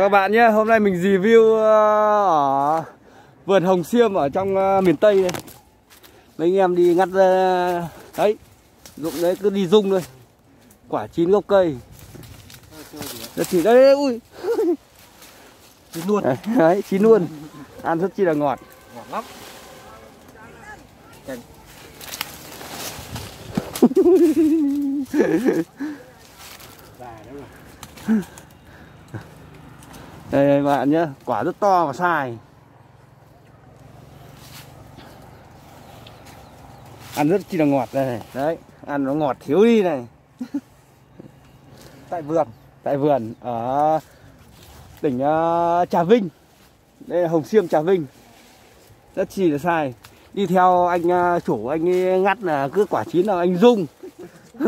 Các bạn nhé, hôm nay mình review ờ, ở vườn hồng xiêm ở trong ờ, miền Tây đây. Mấy anh em đi ngắt ờ, đấy, dụng đấy cứ đi rung thôi. Quả chín gốc cây. Rất chỉ đây, đây ui. Chín luôn. Đấy, đấy, chín luôn. Ăn rất chi là ngọt. Ngọt lắm. Đây, đây bạn nhé, quả rất to và sai. Ăn rất chi là ngọt đây, đấy, ăn nó ngọt thiếu đi này. Tại vườn. tại vườn ở tỉnh ờ, Trà Vinh. Đây là Hồng Xiêm Trà Vinh. Rất chi là sai. Đi theo anh ờ, chủ anh ấy ngắt là cứ quả chín là anh rung.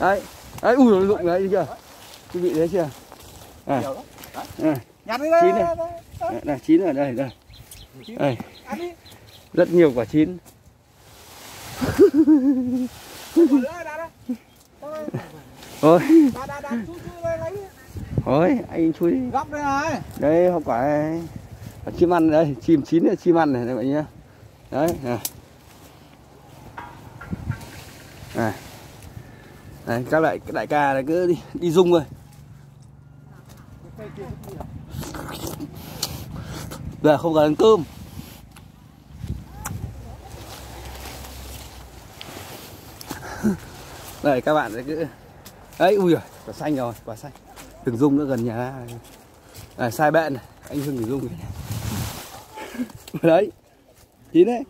đấy. Đấy ui nó rụng đấy chưa? Quý vị thấy chưa? À. Nhặt đi Chín đây. Đấy, này chín ở đây đây. Đây, rất nhiều quả chín. Thôi, Thôi, đây anh chui đi. Góc đây này. Đây không. Quả chim ăn đây, chim chín là chim ăn này các bạn nhá. Đấy, này. Này. Đây, các đại đại ca này cứ đi đi rung thôi. Về không cần ăn cơm. Đây các bạn đấy cứ Đấy ui rồi quả xanh rồi, quả xanh. Đừng dung nữa gần nhà. À, sai bẹn này, anh Hưng đừng dung này. Đấy. Chín đấy.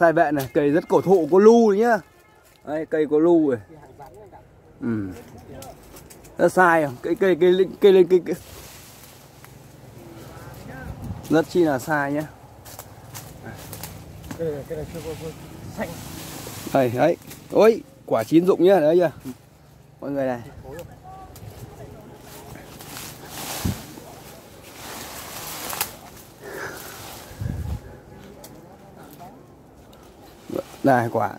Sai bẹn này, cây rất cổ thụ có lu đấy nhá. Đấy cây có lu rồi. Ừ. Rất sai không? Cây cây cây lên cây lên cây, cây. Rất chi là sai nhá. Cái này, cái này chưa có có xanh. Đây, đấy. Ôi, quả chín rụng nhá, đấy chưa? Mọi người này. Này quả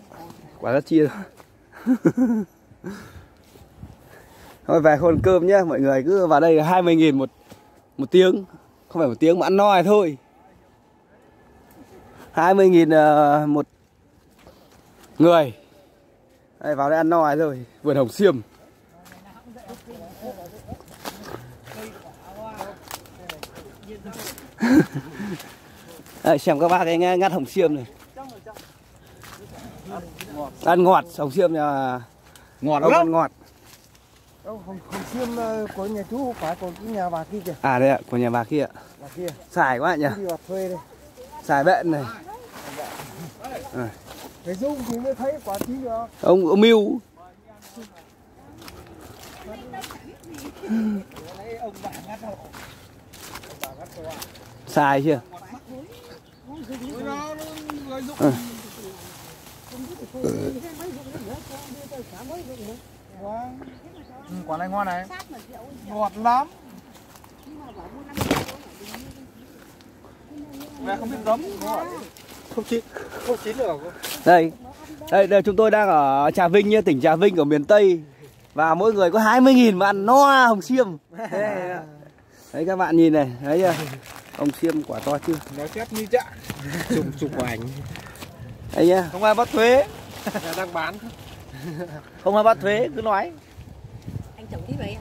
Quả rất chia thôi Thôi về không ăn cơm nhé Mọi người cứ vào đây 20 nghìn một một tiếng. Không phải một tiếng mà ăn no này thôi. 20 nghìn ờ, một người. Đây, vào đây ăn no này rồi Vườn hồng xiêm. Đây, xem các bác cái ngắt hồng xiêm này. Ăn ngọt hồng xiêm nhà Ngọt ông lắm. ăn ngọt Đâu, Hồng, hồng xiêm ờ, của nhà chú phải còn cái nhà bà kia kìa. à đây ạ của nhà bà kia ạ. Bà kia. xài quá nhỉ Đi vào thuê đây. xài bện này Cái dung thì mới thấy quả chín rồi. ông ông mưu hộ. xài chưa Ôi, Ừ. Vâng. Ừ, quả này ngon này. Ngọt lắm. Mẹ không biết giấm. Không chín. Không chín được. đây đây đây chúng tôi đang ở Trà Vinh nhá tỉnh Trà Vinh ở miền Tây và mỗi người có 20 nghìn mà ăn no hồng xiêm đấy các bạn nhìn này thấy chưa hồng xiêm quả to chưa Nói chép như chạ. Chụp chụp ảnh. đây nhá Không ai bắt thuế. đang bán không ai bắt thuế cứ nói. Anh chồng đi vậy em